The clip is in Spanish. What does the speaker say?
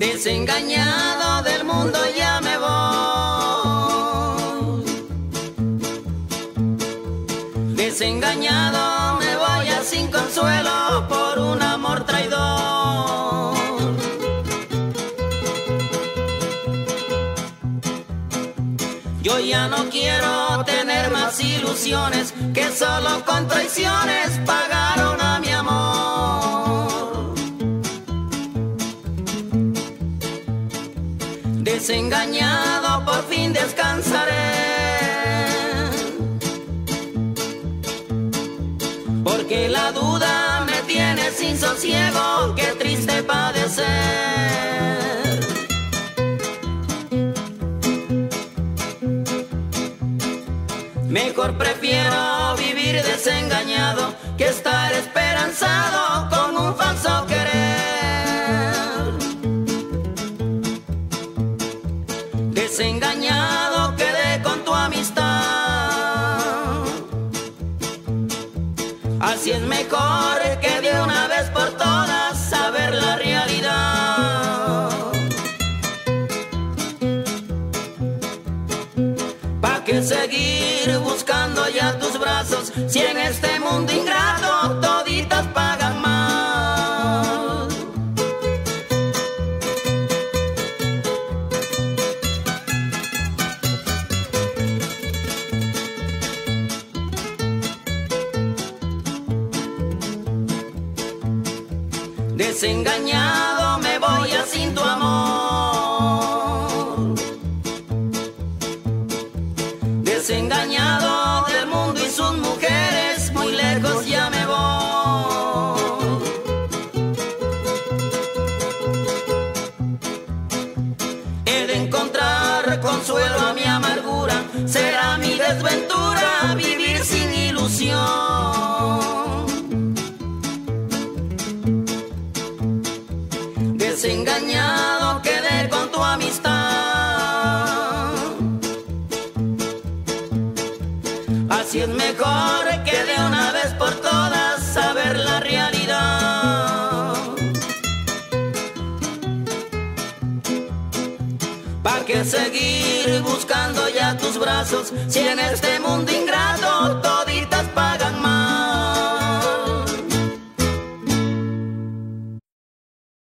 Desengañado del mundo ya me voy. Desengañado me voy a sin consuelo por un amor traidor. Yo ya no quiero tener más ilusiones que solo con traiciones Desengañado por fin descansaré. Porque la duda me tiene sin sosiego, qué triste padecer. Mejor prefiero vivir desengañado que estar esperanzado con un falso Desengañado quedé con tu amistad. Así es mejor que de una vez por todas saber la realidad. ¿Pa' qué seguir buscando ya tus brazos si en este mundo ingrato toditas Desengañado me voy a sin tu amor. Desengañado del mundo y sus mujeres, muy lejos ya me voy. De encontrar consuelo a mi amargura, será mi desventura Desengañado quedé con tu amistad. Así es mejor que de una vez por todas saber la realidad. ¿Para qué seguir buscando ya tus brazos si en este mundo ingrato